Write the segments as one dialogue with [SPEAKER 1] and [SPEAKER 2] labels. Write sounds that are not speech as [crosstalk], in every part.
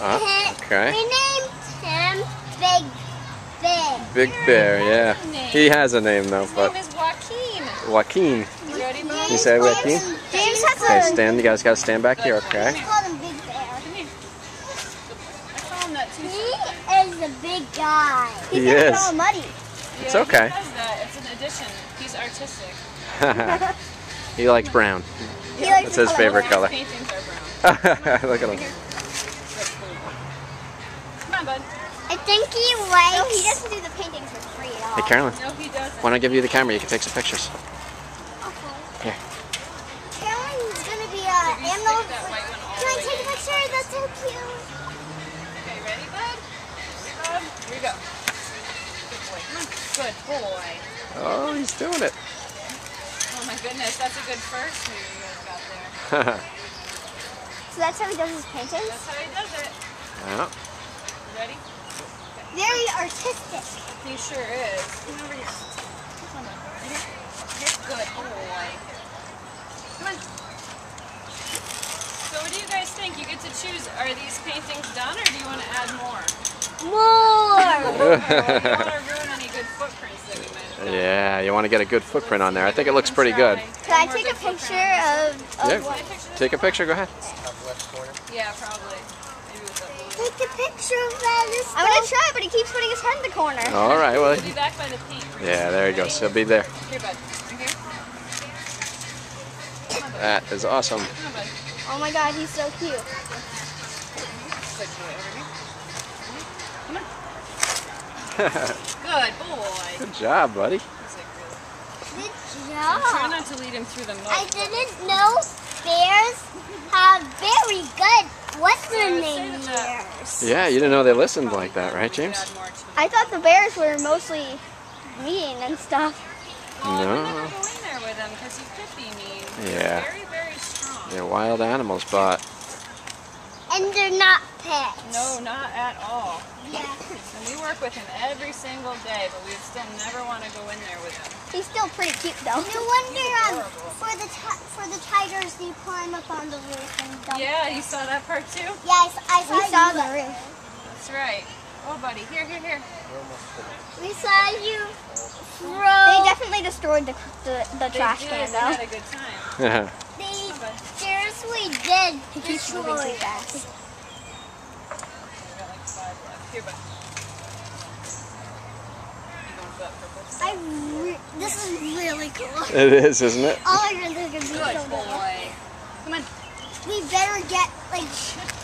[SPEAKER 1] Uh, okay.
[SPEAKER 2] We named him Big Bear.
[SPEAKER 1] Big Bear, yeah. He has a name though,
[SPEAKER 3] His
[SPEAKER 1] but
[SPEAKER 3] name is Joaquin.
[SPEAKER 1] Joaquin.
[SPEAKER 3] You ready, Bo?
[SPEAKER 1] You say Joaquin?
[SPEAKER 2] James has
[SPEAKER 1] Okay,
[SPEAKER 2] a.
[SPEAKER 1] stand. You guys gotta stand back here, okay?
[SPEAKER 2] We call him Big Bear.
[SPEAKER 3] I call him that too.
[SPEAKER 2] He is a big guy.
[SPEAKER 1] He is.
[SPEAKER 2] all muddy.
[SPEAKER 1] It's
[SPEAKER 3] Yeah,
[SPEAKER 1] okay.
[SPEAKER 3] He does that. It's an addition. He's artistic. [laughs]
[SPEAKER 1] he likes brown.
[SPEAKER 2] He likes
[SPEAKER 1] That's his
[SPEAKER 2] the
[SPEAKER 1] favorite color.
[SPEAKER 3] his paintings are brown. [laughs]
[SPEAKER 1] Look at him.
[SPEAKER 3] That's blue. Come on, bud.
[SPEAKER 2] I think he likes. No, he doesn't do the paintings for free at all.
[SPEAKER 1] Hey, Carolyn.
[SPEAKER 3] No, he doesn't.
[SPEAKER 1] Why don't I give you the camera? You can take some pictures.
[SPEAKER 2] Okay.
[SPEAKER 1] Here.
[SPEAKER 2] Carolyn's gonna be
[SPEAKER 3] uh,
[SPEAKER 2] a animal.
[SPEAKER 3] stick that white one all
[SPEAKER 2] Can I take a picture? That's so cute.
[SPEAKER 3] Okay, ready, bud? Bud, here we go. Good boy. Good boy.
[SPEAKER 1] Oh, he's doing it.
[SPEAKER 3] Oh my goodness, that's a good first move you guys got there. [laughs]
[SPEAKER 2] So that's how he does his paintings.
[SPEAKER 3] That's how he does it.
[SPEAKER 1] yeah.
[SPEAKER 3] You ready?
[SPEAKER 2] Very artistic.
[SPEAKER 3] He sure is. Come over here. Come on, here. Here. Good oh, boy. Come on. So what do you guys think? You get to choose, are these paintings done or do you want to add more?
[SPEAKER 2] More. [laughs]
[SPEAKER 3] You want to ruin any good footprints that we might have done?
[SPEAKER 1] yeah, you want to get a good footprint on there. I think it looks pretty good.
[SPEAKER 2] Can I take a picture of, of
[SPEAKER 1] Yeah.
[SPEAKER 2] what?
[SPEAKER 1] Take a picture. Go ahead.
[SPEAKER 3] Yeah, probably. Maybe with that blue.
[SPEAKER 2] Take a picture of that. I'm gonna try, but he keeps putting his head in the corner.
[SPEAKER 1] All right. Well.
[SPEAKER 3] We'll be back by the paint.
[SPEAKER 1] Yeah, there he goes. He'll be there.
[SPEAKER 3] Here, bud. Right here.
[SPEAKER 1] That is awesome.
[SPEAKER 3] On.
[SPEAKER 2] Oh my god, he's so cute. [laughs]
[SPEAKER 3] Good boy. Come on. Good boy.
[SPEAKER 1] Good job, buddy.
[SPEAKER 3] He's like really.
[SPEAKER 2] Good
[SPEAKER 3] Try
[SPEAKER 2] job.
[SPEAKER 3] not to lead him through the mud.
[SPEAKER 2] I didn't know bears have very good what's
[SPEAKER 3] their say
[SPEAKER 2] ears.
[SPEAKER 1] Yeah, you didn't know they listened like that, right, James?
[SPEAKER 3] Add more to it.
[SPEAKER 2] I thought the bears were mostly mean and stuff.
[SPEAKER 3] Well,
[SPEAKER 1] No.
[SPEAKER 3] never go in there with him because he could be mean.
[SPEAKER 1] Yeah.
[SPEAKER 3] They're very, very strong.
[SPEAKER 1] They're wild animals, but
[SPEAKER 2] And they're not pets.
[SPEAKER 3] No, not at all.
[SPEAKER 2] Yeah.
[SPEAKER 3] And we work with him every single day, but we still never want to go in there with him.
[SPEAKER 2] He's still pretty cute though. No wonder um, for the for the tigers they climb up on the roof and dump.
[SPEAKER 3] Yeah, you saw that part too?
[SPEAKER 2] Yeah, I saw,
[SPEAKER 4] We saw
[SPEAKER 2] you.
[SPEAKER 4] the roof.
[SPEAKER 3] That's right. Oh, buddy. Here, here, here.
[SPEAKER 2] We saw you
[SPEAKER 4] They definitely destroyed the, the, the trash
[SPEAKER 3] did.
[SPEAKER 4] can
[SPEAKER 3] They had a good time.
[SPEAKER 1] yeah. [laughs]
[SPEAKER 2] They
[SPEAKER 3] Come on, bud.
[SPEAKER 2] Seriously did
[SPEAKER 4] He keeps moving too
[SPEAKER 2] destroy.
[SPEAKER 4] fast.
[SPEAKER 3] We got like five. Here, bud. You going butt for butt?
[SPEAKER 2] I re- this is really cool. [laughs]
[SPEAKER 1] It is, isn't it?
[SPEAKER 2] All I really think is so
[SPEAKER 3] Good
[SPEAKER 2] cool.
[SPEAKER 3] boy. Come on.
[SPEAKER 2] We better get like. [laughs]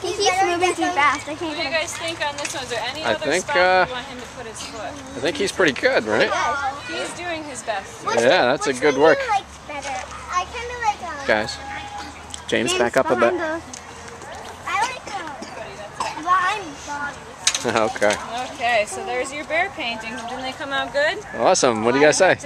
[SPEAKER 4] He keeps moving
[SPEAKER 2] get
[SPEAKER 4] too
[SPEAKER 2] them-
[SPEAKER 4] fast. I
[SPEAKER 3] What
[SPEAKER 4] can't What
[SPEAKER 3] do you guys think on this one? Is there any
[SPEAKER 1] I
[SPEAKER 3] other
[SPEAKER 1] think,
[SPEAKER 3] spot
[SPEAKER 1] uh,
[SPEAKER 3] you want him to put his foot?
[SPEAKER 1] I think he's pretty good, right?
[SPEAKER 3] He's doing his best.
[SPEAKER 2] Which
[SPEAKER 1] Yeah, that's a good work.
[SPEAKER 2] like better? I kind of like. Um,
[SPEAKER 1] Guys. James,
[SPEAKER 4] James,
[SPEAKER 1] back up a bit.
[SPEAKER 4] the-
[SPEAKER 2] I like blind.
[SPEAKER 1] Okay.
[SPEAKER 3] Okay, so there's your bear paintings. Didn't they come out good?
[SPEAKER 1] Awesome. What do you guys say?